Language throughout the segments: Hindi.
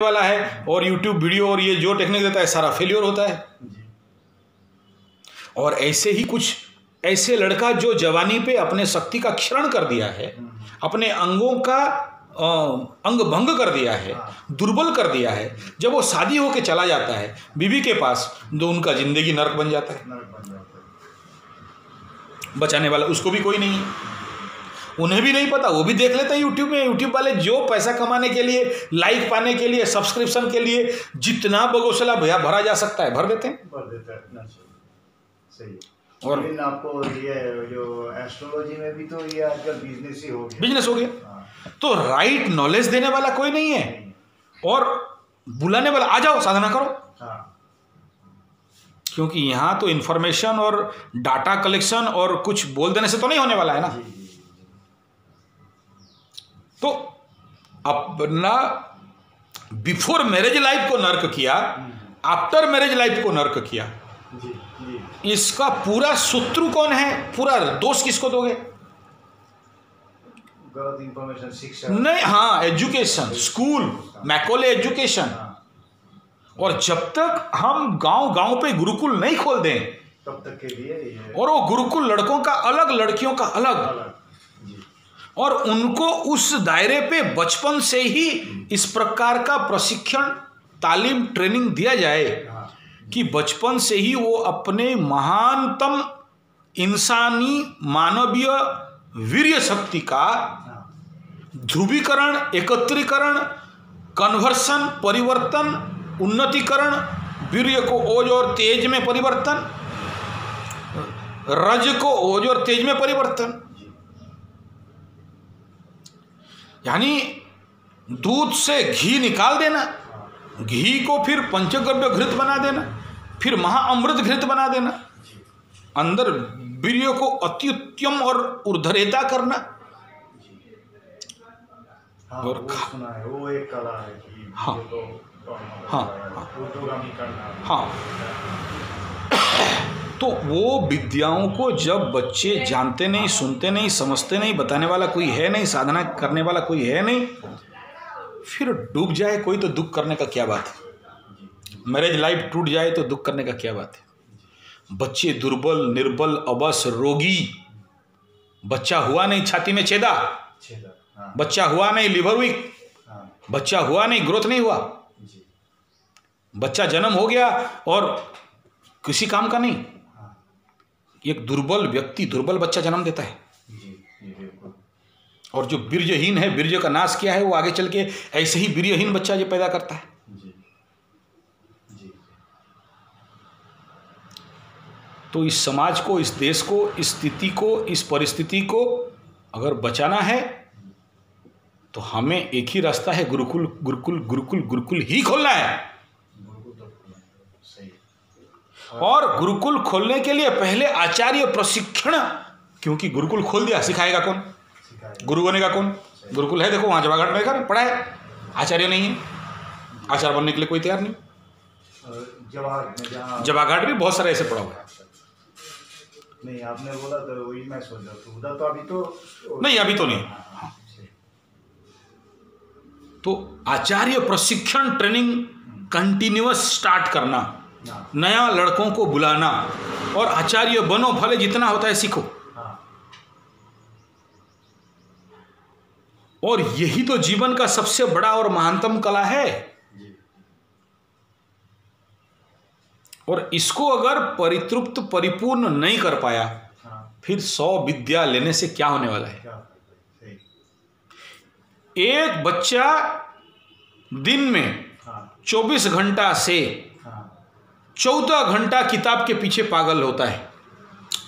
वाला है और यूट्यूब वीडियो और ये जो टेक्निक देता है, सारा फेलियर होता है। और ऐसे ही कुछ, ऐसे लड़का जो जवानी पे अपने शक्ति का क्षरण कर दिया है, अपने अंगों का अंग भंग कर दिया है, दुर्बल कर दिया है, जब वो शादी होके चला जाता है, बीवी के पास तो उनका ज़िंदगी नरक बन जाता है। बचाने वाला, उसको भी कोई नहीं है। उन्हें भी नहीं पता वो भी देख लेते हैं यूट्यूब में। यूट्यूब वाले जो पैसा कमाने के लिए लाइक पाने के लिए सब्सक्रिप्शन के लिए जितना बगोसला भैया भरा जा सकता है भर देते हैं। भर देता है सही। और- आपको ये जो एस्ट्रोलॉजी में भी तो ये आजकल बिज़नेस ही हो गया। बिज़नेस हो गया। हाँ। तो राइट नॉलेज देने वाला कोई नहीं है। और बुलाने वाला आ जाओ साधना करो। हाँ। क्योंकि यहाँ तो इन्फॉर्मेशन और डाटा कलेक्शन और कुछ बोल देने से तो नहीं होने वाला है ना। तो अपना बिफोर मैरिज लाइफ को नर्क किया आफ्टर मैरिज लाइफ को नर्क किया। जी जी। इसका पूरा शत्रु कौन है? पूरा दोष किसको दोगे? गलत इंफॉर्मेशन शिक्षा। नहीं हाँ एजुकेशन स्कूल मैकोले एजुकेशन और जब तक हम गाँव गाँव पे गुरुकुल नहीं खोल दें तब तक के लिए और वो गुरुकुल लड़कों का अलग लड़कियों का अलग अलग। और उनको उस दायरे पे बचपन से ही इस प्रकार का प्रशिक्षण, तालीम, ट्रेनिंग दिया जाए कि बचपन से ही वो अपने महानतम इंसानी मानवीय वीर्य शक्ति का ध्रुवीकरण, एकत्रीकरण, कन्वर्सन, परिवर्तन, उन्नतीकरण, वीर्य को ओज और तेज में परिवर्तन, रज को ओज और तेज में परिवर्तन जी यानी दूध से घी निकाल देना हाँ घी को फिर पंचगव्य घृत बना देना फिर महाअमृत घृत बना देना अंदर वीर्य को अत्युत्तम और ऊर्धरेता करना हाँ और सुना है वो एक कला है कि हाँ। तो तो मतलब हाँ, ऊर्ध्वगामी हाँ तो वो विद्याओं को जब बच्चे जानते नहीं सुनते नहीं समझते नहीं बताने वाला कोई है नहीं साधना करने वाला कोई है नहीं फिर डूब जाए कोई तो दुख करने का क्या बात है? मैरिज लाइफ टूट जाए तो दुख करने का क्या बात है? बच्चे दुर्बल निर्बल अबस रोगी बच्चा हुआ नहीं छाती में छेदा। हाँ। बच्चा हुआ नहीं लिवर वीक हाँ। बच्चा हुआ नहीं ग्रोथ नहीं हुआ। बच्चा जन्म हो गया और किसी काम का नहीं। एक दुर्बल व्यक्ति दुर्बल बच्चा जन्म देता है। और जो बीर्यहीन है बीर्य का नाश किया है वो आगे चल के ऐसे ही बीर्यहीन बच्चा जो पैदा करता है। तो इस समाज को इस देश को इस स्थिति को इस परिस्थिति को अगर बचाना है तो हमें एक ही रास्ता है गुरुकुल गुरुकुल गुरुकुल गुरुकुल ही खोलना है। और गुरुकुल खोलने के लिए पहले आचार्य प्रशिक्षण क्योंकि गुरुकुल खोल दिया सिखाएगा कौन? गुरु बनेगा कौन? गुरुकुल है देखो वहाँ जवाघाट में देखा पढ़ा है। आचार्य नहीं है। आचार्य बनने के लिए कोई तैयार नहीं। जवाघाट भी बहुत सारे ऐसे पढ़ा हुआ है। नहीं आपने बोला तो वही मैं सोच रहा था। उधर तो अभी तो नहीं अभी तो नहीं। हाँ, हाँ, सही। तो आचार्य प्रशिक्षण ट्रेनिंग कंटिन्यूस स्टार्ट करना। हाँ नया लड़कों को बुलाना और आचार्य बनो, भले जितना होता है सीखो। और यही तो जीवन का सबसे बड़ा और महानतम कला है। और इसको अगर परितृप्त, परिपूर्ण नहीं कर पाया, फिर सौ विद्या लेने से क्या होने वाला है? एक बच्चा दिन में हाँ 24 घंटा से चौदह घंटा किताब के पीछे पागल होता है।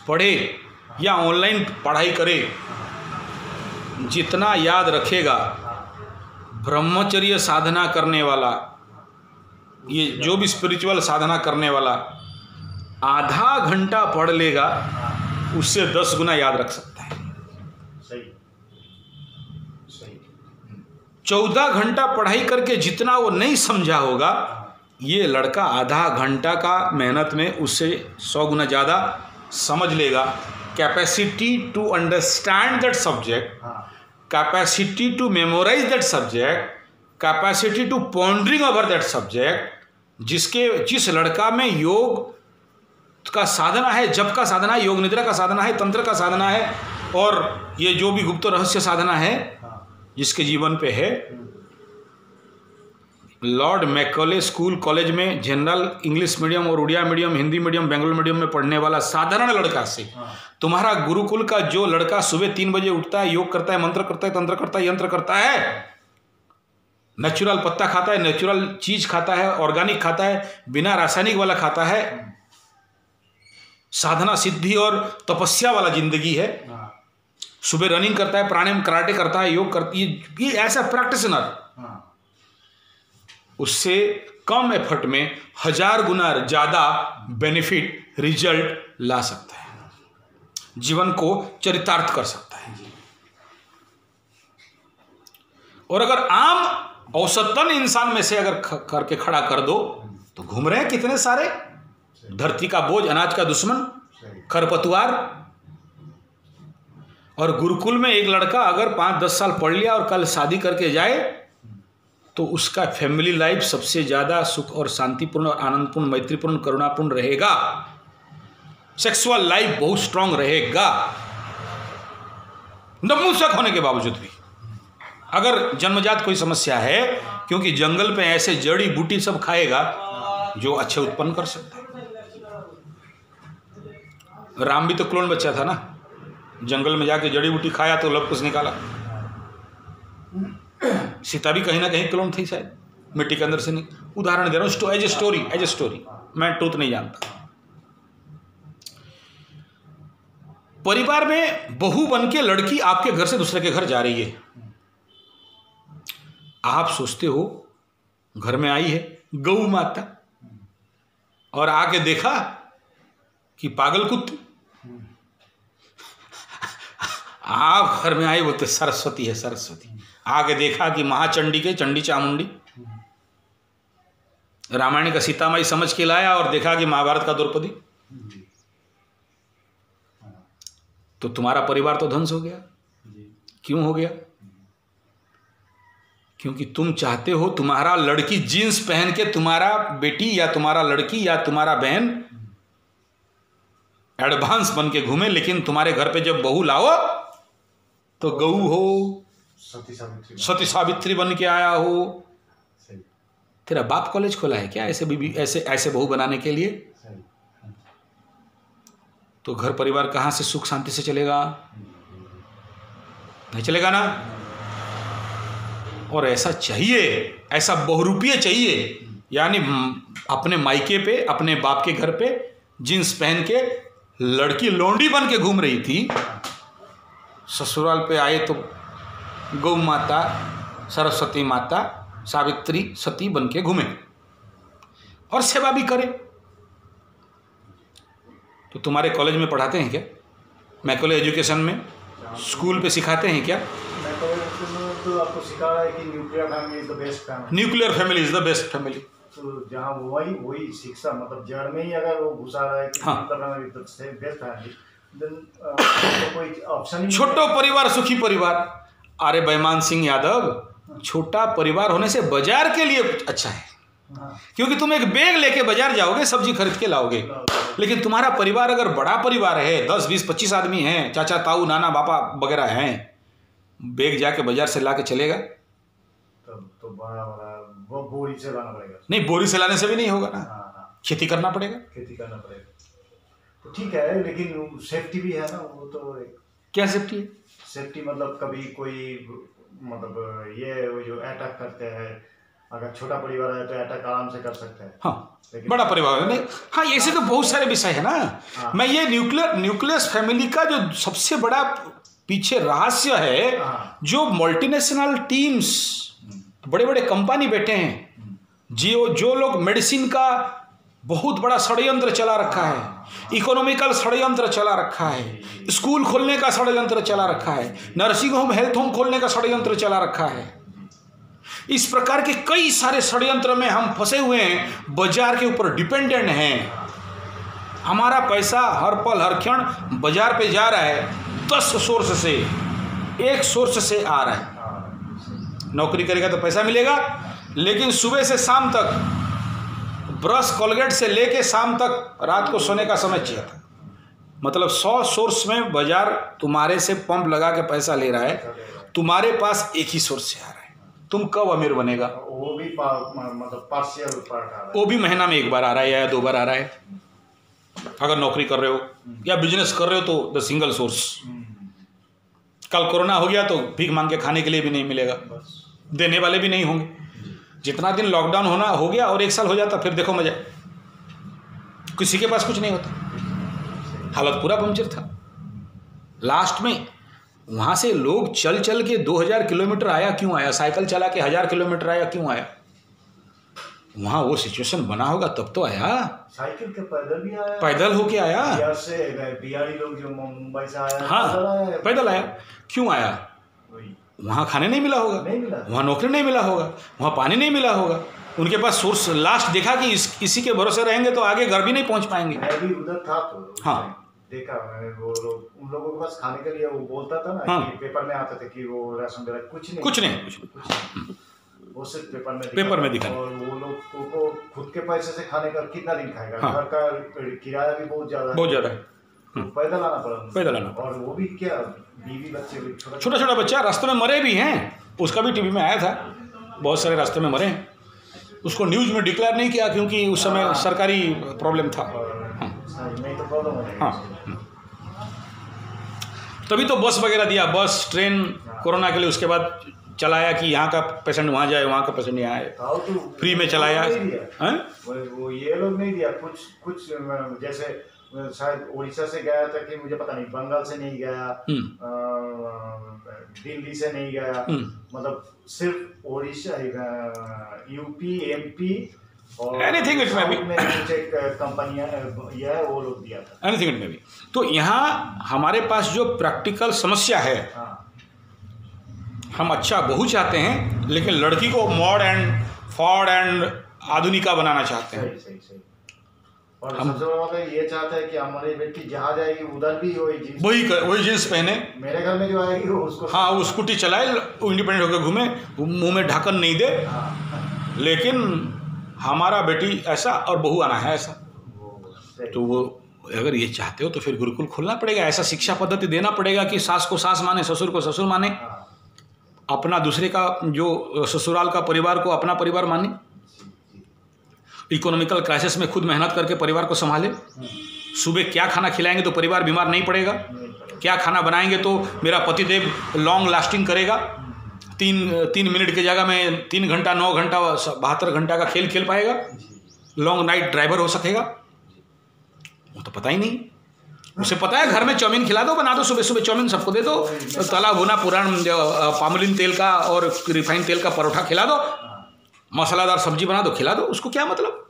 पढ़े या ऑनलाइन पढ़ाई करे जितना याद रखेगा ब्रह्मचर्य साधना करने वाला ये जो भी स्पिरिचुअल साधना करने वाला आधा घंटा पढ़ लेगा उससे दस गुना याद रख सकता है। सही। सही। चौदह घंटा पढ़ाई करके जितना वो नहीं समझा होगा ये लड़का आधा घंटा का मेहनत में उससे सौ गुना ज़्यादा समझ लेगा। Capacity to understand that subject capacity to memorise that subject capacity to pondering over that subject जिसके जिस लड़का में योग का साधना है जप का साधना है योग निद्रा का साधना है तंत्र का साधना है और ये जो भी गुप्त रहस्य साधना है हाँ। जिसके जीवन पे है लॉर्ड मैकोले स्कूल कॉलेज में जनरल इंग्लिश मीडियम और Odia medium Hindi medium Bangalore medium में पढ़ने वाला साधारण लड़का से। हाँ। तुम्हारा गुरुकुल का जो लड़का सुबह तीन बजे उठता है योग करता है मंत्र करता है तंत्र करता है यंत्र करता है नेचुरल पत्ता खाता है नेचुरल चीज़ खाता है ऑर्गेनिक खाता है बिना रासायनिक वाला खाता है साधना सिद्धि और तपस्या वाला ज़िंदगी है। हाँ। सुबह रनिंग करता है प्राणायाम कराटे करता है योग करती है ये ऐसा प्रैक्टिसनर हाँ उससे कम एफर्ट में हज़ार गुना ज़्यादा बेनिफिट रिज़ल्ट ला सकता है। जीवन को चरितार्थ कर सकता है। और अगर आम औसतन इंसान में से अगर करके खड़ा कर दो तो घूम रहे हैं कितने सारे? धरती का बोझ, अनाज का दुश्मन, खरपतवार। और गुरुकुल में एक लड़का अगर पाँच दस साल पढ़ लिया और कल शादी करके जाए तो उसका फैमिली लाइफ सबसे ज़्यादा सुख और शांतिपूर्ण और आनंदपूर्ण, मैत्रीपूर्ण, करुणापूर्ण रहेगा। सेक्सुअल लाइफ बहुत स्ट्रांग रहेगा। नपुंसक होने के बावजूद भी। अगर जन्मजात कोई समस्या है, क्योंकि जंगल पे ऐसे जड़ी बूटी सब खाएगा, जो अच्छे उत्पन्न कर सकता है। राम भी तो क्लोन बच्चा था ना। जंगल में जाके जड़ी बूटी खाया तो लब कुछ निकाला। सीता भी कहीं ना कहीं क्लोन थी शायद। मिट्टी के अंदर से नहीं। उदाहरण दे रहा हूँ as a story as a story मैं ट्रूथ नहीं जानता। परिवार में बहू बन के लड़की आपके घर से दूसरे के घर जा रही है। आप सोचते हो, घर में आई है गौ माता और आके देखा कि पागल कुत्ती। आप घर में आए बोलते सरस्वती है, सरस्वती। आगे देखा कि महाचंडी के चंडी चामुंडी। रामायण का सीतामाई समझ के लाया और देखा कि महाभारत का द्रौपदी। तो तुम्हारा परिवार तो ध्वंस हो गया। क्यों हो गया? क्योंकि तुम चाहते हो तुम्हारा लड़की जीन्स पहन के तुम्हारा बेटी या तुम्हारा लड़की या तुम्हारा बहन एडवांस बन के घूमे, लेकिन तुम्हारे घर पे जब बहू लाओ तो गऊ हो। सती सावित्री सती सावित्री बन के आया हो। तेरा बाप कॉलेज खोला है क्या ऐसे बीबी ऐसे ऐसे बहू बनाने के लिए? तो घर परिवार कहाँ से सुख शांति से चलेगा? नहीं चलेगा ना? और ऐसा चाहिए ऐसा बहुरूपीय चाहिए यानी अपने मायके पे अपने बाप के घर पे जींस पहन के लड़की लोंडी बन के घूम रही थी। ससुराल पे आए तो गौ माता सरस्वती माता सावित्री सती बन के घूमे। और सेवा भी करे। तो तुम्हारे कॉलेज में पढ़ाते हैं क्या? मैकोले एजुकेशन में? स्कूल पे सिखाते हैं क्या? तो तो आपको सिखा रहा है कि nuclear family is the best family nuclear family is the best family तो जहाँ वही वही शिक्षा मतलब जड़ में ही अगर वो घुसा रहा है कि हाँ। बेस्ट फैमिली देन तो कोई ऑप्शन छोटो परिवार सुखी परिवार। अरे बैमान सिंह यादव छोटा परिवार होने से बाज़ार के लिए अच्छा है। क्योंकि तुम एक बैग लेके बाज़ार जाओगे सब्ज़ी खरीद के लाओगे। लेकिन तुम्हारा परिवार अगर बड़ा परिवार है दस बीस पच्चीस आदमी हैं चाचा ताऊ नाना बापा वगैरह हैं बैग जाके बाज़ार से ला के चलेगा तो बड़ा बड़ा बोरी से लाना पड़ेगा। नहीं बोरी से लाने से भी नहीं होगा ना। हाँ हाँ। खेती करना पड़ेगा। खेती करना पड़ेगा। तो ठीक है लेकिन सेफ्टी भी है ना वो तो क्या सेफ्टी है? सेफ्टी मतलब कभी कोई मतलब ये जो अटैक करते हैं अगर छोटा परिवार है तो अटैक आराम से कर सकते हैं। हाँ बड़ा परिवार है। नहीं हाँ ऐसे तो बहुत सारे विषय है ना। हाँ। मैं ये न्यूक्लियर न्यूक्लियस फैमिली का जो सबसे बड़ा पीछे रहस्य है हाँ। जो मल्टीनेशनल टीम्स बड़े बड़े कंपनी बैठे हैं। जो जो लोग मेडिसिन का बहुत बड़ा षडयंत्र चला रखा है। इकोनॉमिकल षडयंत्र चला रखा है। स्कूल खोलने का षड्यंत्र चला रखा है। नर्सिंग होम हेल्थ होम खोलने का षड्यंत्र चला रखा है। इस प्रकार के कई सारे षड्यंत्र में हम फंसे हुए हैं, बाज़ार के ऊपर डिपेंडेंट हैं। हमारा पैसा हर पल, हर क्षण बाज़ार पे जा रहा है, दस सोर्स से, एक सोर्स से आ रहा है। नौकरी करेगा तो पैसा मिलेगा, लेकिन सुबह से शाम तक ब्रश कोलगेट से लेके शाम तक रात को सोने का समय चाहिए था। मतलब सौ सोर्स में बाज़ार तुम्हारे से पंप लगा के पैसा ले रहा है तुम्हारे पास एक ही सोर्स से आ रहा है। तुम कब अमीर बनेगा? वो भी मतलब पार्शियल है। वो भी महीना में एक बार आ रहा है या दो बार आ रहा है। अगर नौकरी कर रहे हो या बिज़नेस कर रहे हो तो द सिंगल सोर्स कल कोरोना हो गया तो भीख मांग के खाने के लिए भी नहीं मिलेगा। देने वाले भी नहीं होंगे। जितना दिन लॉकडाउन होना हो गया और एक साल हो जाता फिर देखो मज़ा। किसी के पास कुछ नहीं होता। हालत पूरा पंचर था। लास्ट में वहाँ से लोग चल चल के 2000 किलोमीटर आया क्यों आया? साइकिल चला के हज़ार किलोमीटर आया क्यों आया? वहाँ वो सिचुएशन बना होगा तब तो आया। साइकिल के पैदल भी आया। पैदल होके आया। से बिहारी लोग जो मुंबई से आया हाँ पैदल आया। क्यों आया? वही खाने नहीं मिला होगा। नहीं मिला। वहाँ नौकरी नहीं मिला होगा। वहाँ पानी नहीं मिला होगा। उनके पास सोर्स लास्ट देखा कि इस इसी के भरोसे रहेंगे तो आगे घर भी नहीं पहुँच पाएँगे। मैं भी उधर था तो हाँ। देखा मैंने वो लोग उन लोगों के पास खाने के लिए वो बोलता था ना हाँ। कि पेपर में आता था कि वो राशन दे रहा है कुछ नहीं कुछ नहीं। कुछ नहीं। वो सिर्फ़ पेपर में पेपर में दिखा। और वो लोग को, खुद के पैसे से खाने का कितना दिन खाएगा? हाँ। घर का किराया भी बहुत ज़्यादा है। बहुत ज़्यादा है। पैदल आना पड़ा पैदल आना और वो भी क्या बीवी बच्चे भी छोटा छोटा बच्चा रास्ते में मरे भी हैं उसका भी टीवी में आया था। बहुत सारे रास्ते में मरे हैं। उसको न्यूज़ में डिक्लेयर नहीं किया क्योंकि उस समय सरकारी प्रॉब्लम था। तो हो। हाँ। तभी तो बस वगैरह दिया। बस ट्रेन कोरोना के लिए उसके बाद चलाया कि यहाँ का पेशेंट वहाँ जाए वहाँ का पेशेंट यहाँ आए। तो फ्री में चलाया। हैं? वो ये लोग नहीं दिया। कुछ कुछ जैसे शायद उड़ीसा से गया था कि मुझे पता नहीं बंगाल से नहीं गया हम्म, दिल्ली से नहीं गया। हम्म। मतलब सिर्फ़ उड़ीसा यूपी एमपी में कंपनियाँ ये वो लोग दिया था। एनीथिंग इट में भी तो यहाँ हमारे पास जो प्रैक्टिकल समस्या है हाँ। हम अच्छा बहु चाहते हैं लेकिन लड़की को मॉड एंड फॉर्ड एंड आधुनिका बनाना चाहते हैं। सही सही सही। और सबसे बड़ा है ये चाहता है कि हमारी बेटी जहाँ जाएगी उधर भी वही जींस वही वही जींस पहने। मेरे घर में जो आएगी वो उसको हाँ वो स्कूटी चलाए इंडिपेंडेंट होकर घूमे मुँह में ढक्कन नहीं दे। हाँ, लेकिन हमारा बेटी ऐसा और बहू आना है ऐसा। तो वो अगर ये चाहते हो तो फिर गुरुकुल खोलना पड़ेगा। ऐसा शिक्षा पद्धति देना पड़ेगा कि सास को सास माने ससुर को ससुर माने। हाँ, अपना दूसरे का जो ससुराल का परिवार को अपना परिवार माने। इकोनॉमिकल क्राइसिस में खुद मेहनत करके परिवार को संभाले। सुबह क्या खाना खिलाएँगे तो परिवार बीमार नहीं पड़ेगा। क्या खाना बनाएँगे तो मेरा पतिदेव लॉन्ग लास्टिंग करेगा। तीन तीन मिनट की जगह में तीन घंटा, नौ घंटा, बहत्तर घंटा का खेल खेल पाएगा। लॉन्ग नाइट ड्राइवर हो सकेगा। वो तो पता ही नहीं। उसे पता है घर में चाउमीन खिला दो, बना दो सुबह सुबह चाउमीन सबको दे दो। तला भुना पुरान पामलिन तेल का और रिफाइंड तेल का परोठा खिला दो। मसालादार सब्ज़ी बना दो खिला दो उसको क्या मतलब?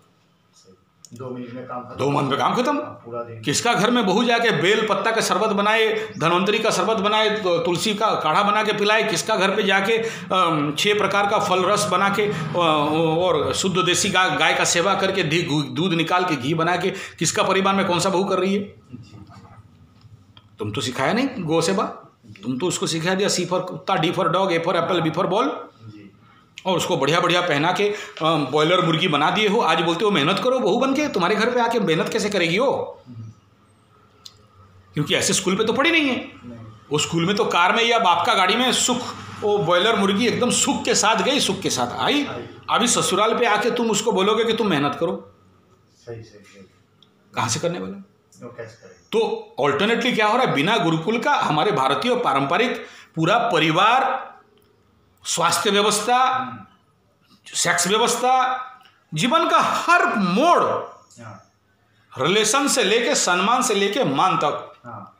दो मिनट में काम खत्म। दो में काम खत्म? हाँ, किसका घर में बहू जाके बेल पत्ता का शरबत बनाए धनवंतरी का शरबत बनाए तो तुलसी का काढ़ा बना के पिलाए किसका घर पे जाके छह प्रकार का फल रस बना के और शुद्ध देसी गाय गाय का सेवा करके दूध निकाल के घी बना के किसका परिवार में कौन सा बहू कर रही है? तुम तो सिखाया नहीं गो सेवा? तुम तो उसको सिखा दिया सी फॉर कुत्ता D for dog A for apple B for ball. और उसको बढ़िया बढ़िया पहना के बॉयलर मुर्गी बना दिए हो। आज बोलते हो मेहनत करो बहू बन के तुम्हारे घर पे आके मेहनत कैसे करेगी हो क्योंकि ऐसे स्कूल पे तो पढ़ी नहीं है। वो स्कूल में तो कार में या बाप का गाड़ी में सुख वो बॉयलर मुर्गी एकदम सुख के साथ गई सुख के साथ आई। अभी ससुराल पे आके तुम उसको बोलोगे कि तुम मेहनत करो। सही सही कहाँ से करने वाला? तो ऑल्टरनेटली क्या हो रहा है? बिना गुरुकुल का हमारे भारतीय पारंपरिक पूरा परिवार स्वास्थ्य व्यवस्था सेक्स व्यवस्था जीवन का हर मोड़ हाँ। रिलेशन से लेके सम्मान से लेके मान तक। हाँ।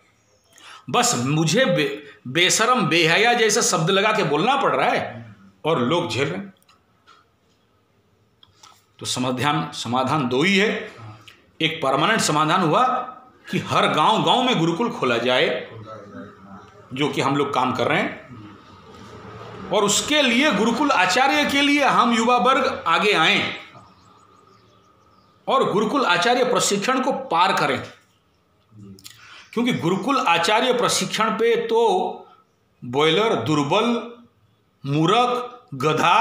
बस मुझे बे, बेशरम बेहया जैसे शब्द लगा के बोलना पड़ रहा है और लोग झेल रहे हैं। तो समाधान समाधान दो ही है। एक परमानेंट समाधान हुआ कि हर गाँव गाँव में गुरुकुल खोला जाए जो कि हम लोग काम कर रहे हैं। और उसके लिए गुरुकुल आचार्य के लिए हम युवा वर्ग आगे आए और गुरुकुल आचार्य प्रशिक्षण को पार करें। क्योंकि गुरुकुल आचार्य प्रशिक्षण पे तो बॉयलर दुर्बल मूरख गधा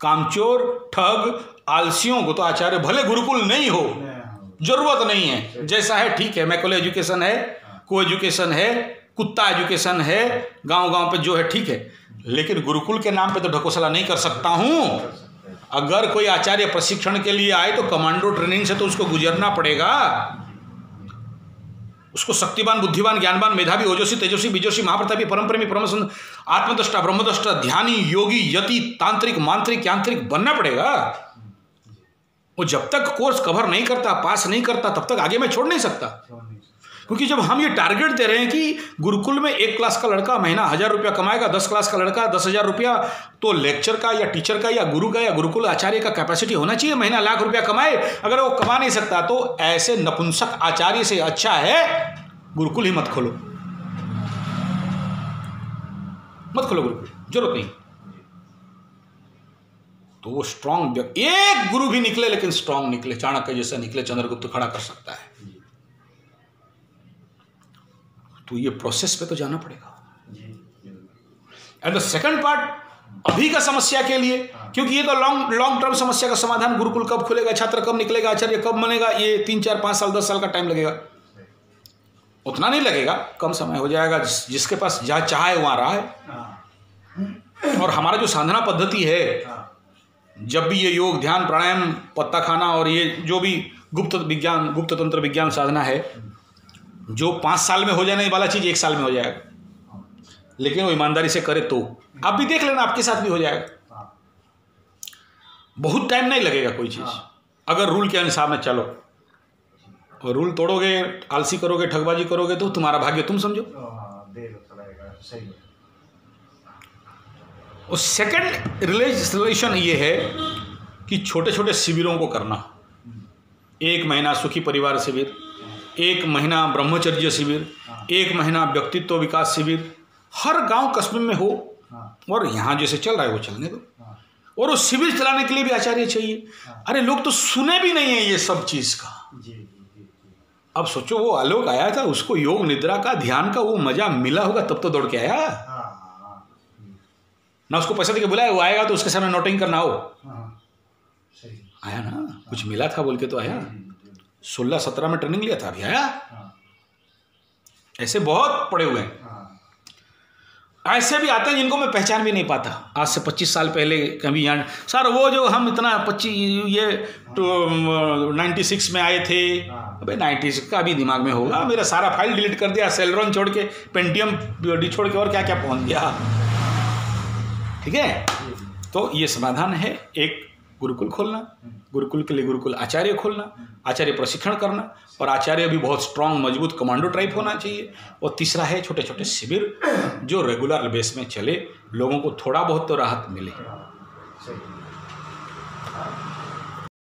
कामचोर ठग आलसियों को तो आचार्य भले गुरुकुल नहीं हो ज़रूरत नहीं है। जैसा है ठीक है मैकुलर एजुकेशन है। को एजुकेशन है कुत्ता एजुकेशन है गाँव गाँव पे जो है ठीक है। लेकिन गुरुकुल के नाम पे तो ढकोसला नहीं कर सकता हूँ। अगर कोई आचार्य प्रशिक्षण के लिए आए तो कमांडो ट्रेनिंग से तो उसको गुजरना पड़ेगा। उसको शक्तिवान, बुद्धिवान, ज्ञानवान, मेधावी, ओजस्वी, तेजस्वी बीजोशी महाप्रतापी प्रेमी परम आत्मदष्टा, ब्रह्मदष्टा, ध्यानी, योगी, यति, तांत्रिक, मांत्रिक, यांत्रिक बनना पड़ेगा। वो जब तक कोर्स कवर नहीं करता, पास नहीं करता, तब तक आगे मैं छोड़ नहीं सकता। क्योंकि जब हम ये टारगेट दे रहे हैं कि गुरुकुल में एक क्लास का लड़का महीना हज़ार रुपया कमाएगा, दस क्लास का लड़का दस हज़ार रुपया तो लेक्चर का या टीचर का या गुरु का या गुरुकुल आचार्य का कैपेसिटी होना चाहिए, महीना लाख रुपया कमाए, अगर वो कमा नहीं सकता तो ऐसे नपुंसक आचार्य से अच्छा है, गुरुकुल ही मत खोलो। मत खोलो गुरुकुल, ज़रूरत नहीं। तो वो स्ट्रांग एक गुरु भी निकले, लेकिन स्ट्रांग निकले, चाणक्य जैसा निकले, चंद्रगुप्त खड़ा कर सकता है। तो ये प्रोसेस पे तो जाना पड़ेगा। एंड द सेकंड पार्ट अभी का समस्या के लिए क्योंकि ये तो लॉन्ग लॉन्ग टर्म समस्या का समाधान गुरुकुल कब खुलेगा छात्र कब निकलेगा आचार्य कब बनेगा ये तीन चार पाँच साल दस साल का टाइम लगेगा। उतना नहीं लगेगा कम समय हो जाएगा जिस, जिसके पास जहाँ चाहे वहाँ रहा है। और हमारा जो साधना पद्धति है। जब भी ये योग ध्यान प्राणायाम पत्ता खाना और ये जो भी गुप्त विज्ञान गुप्त तंत्र विज्ञान साधना है जो पाँच साल में हो जाने वाला चीज़ एक साल में हो जाएगा। लेकिन वो ईमानदारी से करे तो। आप भी देख लेना आपके साथ भी हो जाएगा। बहुत टाइम नहीं लगेगा कोई चीज़। अगर रूल के अनुसार में चलो। और रूल तोड़ोगे आलसी करोगे ठगबाजी करोगे तो तुम्हारा भाग्य तुम समझो। और सेकंड रिलेशन ये है कि छोटे छोटे शिविरों को करना। एक महीना सुखी परिवार शिविर। एक महीना ब्रह्मचर्य शिविर एक महीना व्यक्तित्व विकास शिविर हर गाँव कस्बे में हो और यहाँ जैसे चल रहा है वो चलने दो। और वो शिविर चलाने के लिए भी आचार्य चाहिए। अरे लोग तो सुने भी नहीं है ये सब चीज़ का। अब सोचो वो आलोक आया था उसको योग निद्रा का ध्यान का वो मज़ा मिला होगा तब तो दौड़ के आया। ना उसको पैसा देके बुलाया वो आएगा तो उसके सामने नोटिंग करना हो आया ना? कुछ मिला था बोल के तो आया। सोलह सत्रह में ट्रेनिंग लिया था अभी आया ऐसे बहुत पड़े हुए हैं। ऐसे भी आते हैं जिनको मैं पहचान भी नहीं पाता। आज से पच्चीस साल पहले कभी यहाँ सर वो जो हम इतना पच्चीस ये तो नाइन्टी सिक्स में आए थे। अबे नाइन्टी सिक्स का भी दिमाग में होगा। मेरा सारा फ़ाइल डिलीट कर दिया सेलरॉन छोड़ के पेंटियम डी छोड़ के और क्या क्या पहुँच गया। ठीक है? तो ये समाधान है। एक गुरुकुल खोलना गुरुकुल के लिए गुरुकुल आचार्य खोलना आचार्य प्रशिक्षण करना और आचार्य भी बहुत स्ट्रांग मज़बूत कमांडो टाइप होना चाहिए। और तीसरा है छोटे छोटे शिविर जो रेगुलर बेस में चले लोगों को थोड़ा बहुत तो राहत मिले।